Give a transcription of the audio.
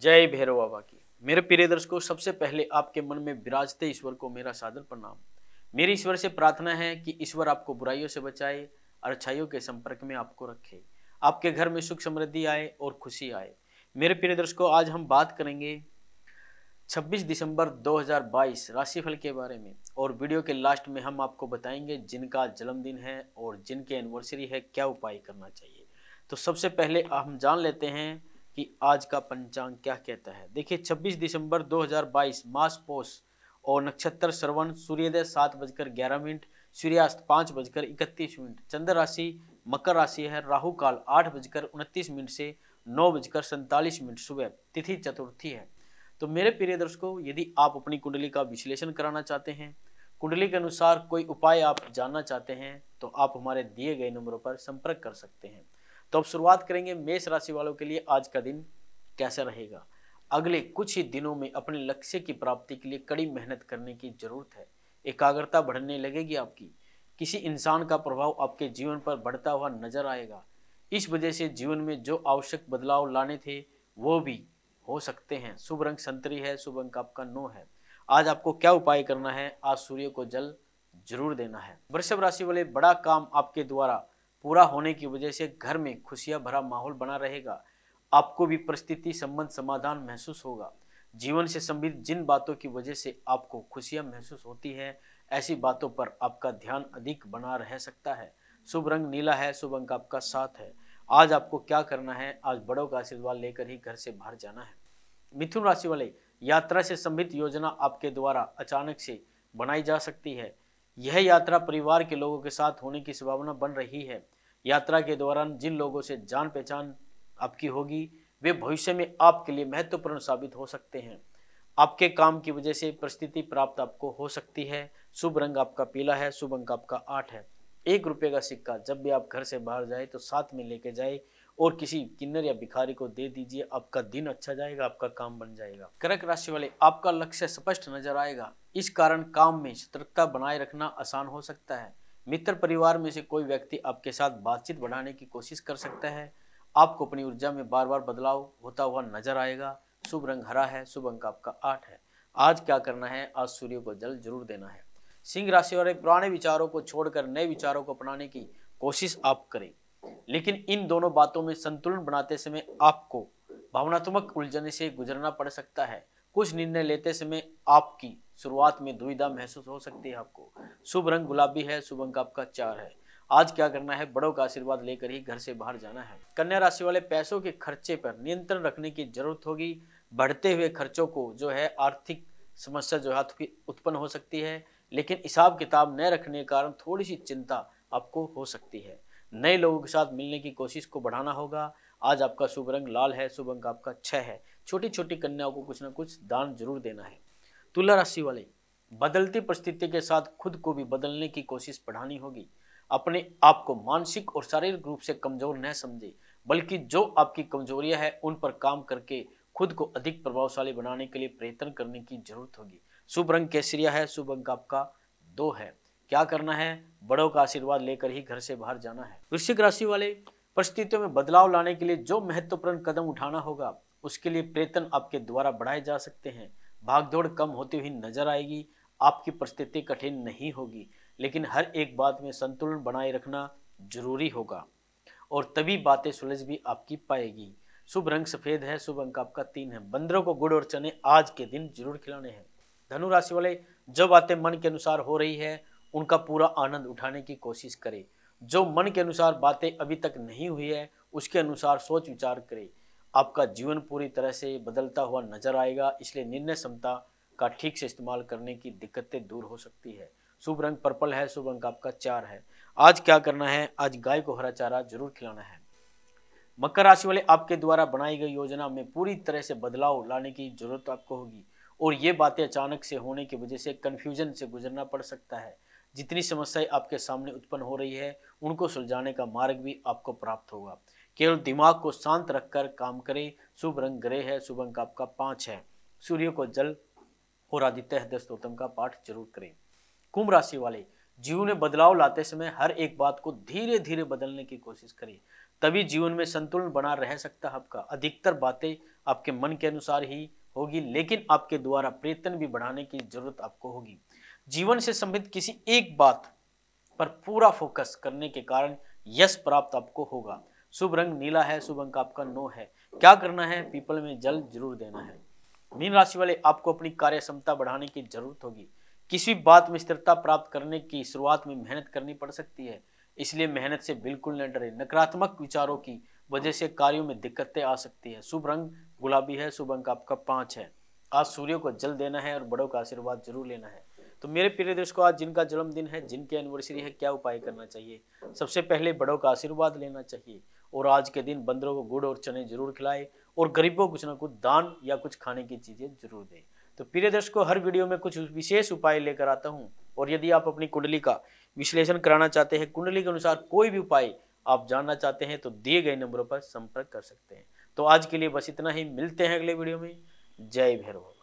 जय भैरव बाबा की। मेरे प्रिय दर्शकों, सबसे पहले आपके मन में विराजते ईश्वर को मेरा सादर प्रणाम। मेरी ईश्वर से प्रार्थना है कि ईश्वर आपको बुराइयों से बचाए और अच्छाइयों के संपर्क में आपको रखे। आपके घर में सुख समृद्धि आए और खुशी आए। मेरे प्रिय दर्शकों, आज हम बात करेंगे 26 दिसंबर 2022 राशिफल के बारे में और वीडियो के लास्ट में हम आपको बताएँगे जिनका जन्मदिन है और जिनके एनिवर्सरी है, क्या उपाय करना चाहिए। तो सबसे पहले हम जान लेते हैं कि आज का पंचांग क्या कहता है? देखिए 26 दिसंबर 2022 मास पोष और नक्षत्र श्रवण, सूर्योदय सात बजकर ग्यारह मिनट, सूर्यास्त पाँच बजकर इकतीस मिनट, चंद्र राशि मकर राशि है, राहु काल आठ बजकर उनतीस मिनट से नौ बजकर सैंतालीस मिनट सुबह, तिथि चतुर्थी है। तो मेरे प्रिय दर्शकों, यदि आप अपनी कुंडली का विश्लेषण कराना चाहते हैं, कुंडली के अनुसार कोई उपाय आप जानना चाहते हैं तो आप हमारे दिए गए नंबरों पर संपर्क कर सकते हैं। तो अब शुरुआत करेंगे मेष राशि वालों के लिए। आज का दिन कैसा रहेगा? अगले कुछ ही दिनों में अपने लक्ष्य की प्राप्ति के लिए कड़ी मेहनत करने की ज़रूरत है। एकाग्रता बढ़ने लगेगी आपकी। किसी इंसान का प्रभाव आपके जीवन पर बढ़ता हुआ नज़र आएगा। इस वजह से जीवन में जो आवश्यक बदलाव लाने थे, वो भी हो सकते हैं। शुभ रंग संतरी है, शुभ अंक आपका नो है। आज आपको क्या उपाय करना है? आज सूर्य को जल ज़रूर देना है। वृषभ राशि वाले, बड़ा काम आपके द्वारा पूरा होने की वजह से घर में खुशियाँ भरा माहौल बना रहेगा। आपको भी परिस्थिति संबंध समाधान महसूस होगा। जीवन से संबंधित जिन बातों की वजह से आपको खुशियाँ महसूस होती है, ऐसी बातों पर आपका ध्यान अधिक बना रह सकता है। शुभ रंग नीला है, शुभ अंक आपका साथ है। आज आपको क्या करना है? आज बड़ों का आशीर्वाद लेकर ही घर से बाहर जाना है। मिथुन राशि वाले, यात्रा से संबंधित योजना आपके द्वारा अचानक से बनाई जा सकती है। यह यात्रा परिवार के लोगों के साथ होने की संभावना बन रही है। यात्रा के दौरान जिन लोगों से जान पहचान आपकी होगी, वे भविष्य में आपके लिए महत्वपूर्ण साबित हो सकते हैं। आपके काम की वजह से परिस्थिति प्राप्त आपको हो सकती है। शुभ रंग आपका पीला है, शुभ अंक आपका आठ है। एक रुपये का सिक्का जब भी आप घर से बाहर जाए तो साथ में लेके जाए और किसी किन्नर या भिखारी को दे दीजिए। आपका दिन अच्छा जाएगा, आपका काम बन जाएगा। कर्क राशि वाले, आपका लक्ष्य स्पष्ट नज़र आएगा। इस कारण काम में सतर्कता बनाए रखना आसान हो सकता है। मित्र परिवार में से कोई व्यक्ति आपके साथ बातचीत बढ़ाने की कोशिश कर सकता है। आपको अपनी ऊर्जा में बार बार बदलाव होता हुआ नज़र आएगा। शुभ रंग हरा है, शुभ अंक आपका आठ है। आज क्या करना है? आज सूर्य को जल ज़रूर देना है। सिंह राशि वाले पुराने विचारों को छोड़कर नए विचारों को अपनाने की कोशिश आप करें। लेकिन इन दोनों बातों में संतुलन बनाते समय आपको भावनात्मक उलझने से गुजरना पड़ सकता है। कुछ निर्णय लेते समय आपकी शुरुआत में दुविधा महसूस हो सकती है आपको। शुभ रंग गुलाबी है, शुभ अंक आपका चार है। आज क्या करना है? बड़ों का आशीर्वाद लेकर ही घर से बाहर जाना है। कन्या राशि वाले पैसों के खर्चे पर नियंत्रण रखने की ज़रूरत होगी। बढ़ते हुए खर्चों को जो है आर्थिक समस्या जो है उत्पन्न हो सकती है, लेकिन हिसाब किताब न रखने के कारण थोड़ी सी चिंता आपको हो सकती है। नए लोगों के साथ मिलने की कोशिश को बढ़ाना होगा। आज आपका शुभ रंग लाल है, शुभ अंक आपका छह है। छोटी छोटी कन्याओं को कुछ ना कुछ दान ज़रूर देना है। तुला राशि वाले, बदलती परिस्थिति के साथ खुद को भी बदलने की कोशिश बढ़ानी होगी। अपने आप को मानसिक और शारीरिक रूप से कमज़ोर न समझे, बल्कि जो आपकी कमजोरियाँ हैं, उन पर काम करके खुद को अधिक प्रभावशाली बनाने के लिए प्रयत्न करने की ज़रूरत होगी। शुभ रंग केसरिया है, शुभ अंक आपका दो है। क्या करना है? बड़ों का आशीर्वाद लेकर ही घर से बाहर जाना है। वृश्चिक राशि वाले, परिस्थितियों में बदलाव लाने के लिए जो महत्वपूर्ण कदम उठाना होगा उसके लिए प्रयत्न आपके द्वारा बढ़ाए जा सकते हैं। भागदौड़ कम होती हुई नज़र आएगी, आपकी परिस्थिति कठिन नहीं होगी, लेकिन हर एक बात में संतुलन बनाए रखना ज़रूरी होगा, और तभी बातें सुलझ भी आपकी पाएगी। शुभ रंग सफ़ेद है, शुभ अंक आपका तीन है। बंदरों को गुड़ और चने आज के दिन ज़रूर खिलाने हैं। धनु राशि वाले, जो बातें मन के अनुसार हो रही है, उनका पूरा आनंद उठाने की कोशिश करें। जो मन के अनुसार बातें अभी तक नहीं हुई है, उसके अनुसार सोच विचार करें। आपका जीवन पूरी तरह से बदलता हुआ नज़र आएगा, इसलिए निर्णय क्षमता का ठीक से इस्तेमाल करने की दिक्कतें दूर हो सकती है। शुभ रंग पर्पल है, शुभ अंक आपका चार है। आज क्या करना है? आज गाय को हरा चारा ज़रूर खिलाना है। मकर राशि वाले आपके द्वारा बनाई गई योजना में पूरी तरह से बदलाव लाने की ज़रूरत आपको होगी, और ये बातें अचानक से होने की वजह से कन्फ्यूज़न से गुजरना पड़ सकता है। जितनी समस्याएँ आपके सामने उत्पन्न हो रही है, उनको सुलझाने का मार्ग भी आपको प्राप्त होगा। केवल दिमाग को शांत रखकर काम करें। शुभ रंग ग्रह है, शुभ अंक आपका पाँच है। सूर्य को जल और आदित्य हृदय का पाठ ज़रूर करें। कुंभ राशि वाले, जीवन में बदलाव लाते समय हर एक बात को धीरे धीरे बदलने की कोशिश करिए तभी जीवन में संतुलन बना रह सकता है आपका। अधिकतर बातें आपके मन के अनुसार ही होगी, लेकिन आपके द्वारा प्रयत्न भी बढ़ाने की ज़रूरत आपको होगी। जीवन से संबंधित किसी एक बात पर पूरा फोकस करने के कारण यश प्राप्त आपको होगा। शुभ रंग नीला है, शुभ अंक आपका नो है। क्या करना है? पीपल में जल ज़रूर देना है। मीन राशि वाले आपको अपनी कार्य क्षमता बढ़ाने की ज़रूरत होगी। किसी बात में स्थिरता प्राप्त करने की शुरुआत में मेहनत करनी पड़ सकती है। इसलिए मेहनत से बिल्कुल न डरे। नकारात्मक विचारों की वजह से कार्यों में दिक्कतें आ सकती है। शुभ रंग गुलाबी है, शुभ अंक आपका पाँच है। आज सूर्य को जल देना है और बड़ों का आशीर्वाद ज़रूर लेना है। तो मेरे प्रिय दर्शकों, आज जिनका जन्मदिन है, जिनकी एनिवर्सरी है, क्या उपाय करना चाहिए? सबसे पहले बड़ों का आशीर्वाद लेना चाहिए और आज के दिन बंदरों को गुड़ और चने ज़रूर खिलाए और गरीबों को कुछ ना कुछ दान या कुछ खाने की चीज़ें ज़रूर दें। तो प्रिय दर्शकों, हर वीडियो में कुछ विशेष उपाय लेकर आता हूँ और यदि आप अपनी कुंडली का विश्लेषण कराना चाहते हैं, कुंडली के अनुसार कोई भी उपाय आप जानना चाहते हैं तो दिए गए नंबरों पर संपर्क कर सकते हैं। तो आज के लिए बस इतना ही, मिलते हैं अगले वीडियो में। जय भैरव।